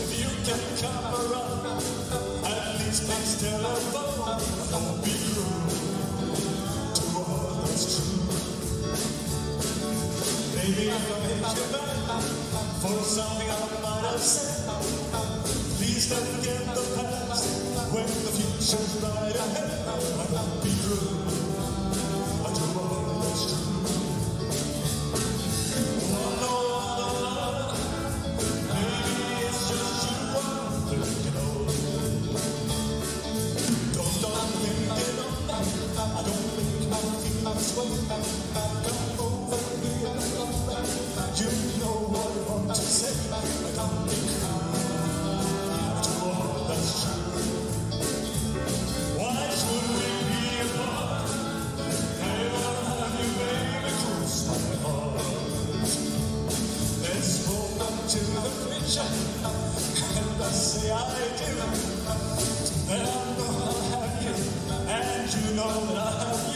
If you can at least telephone. Don't be cruel to all that's true. I you back for something I might have said. Please don't get the. And I say I know have you,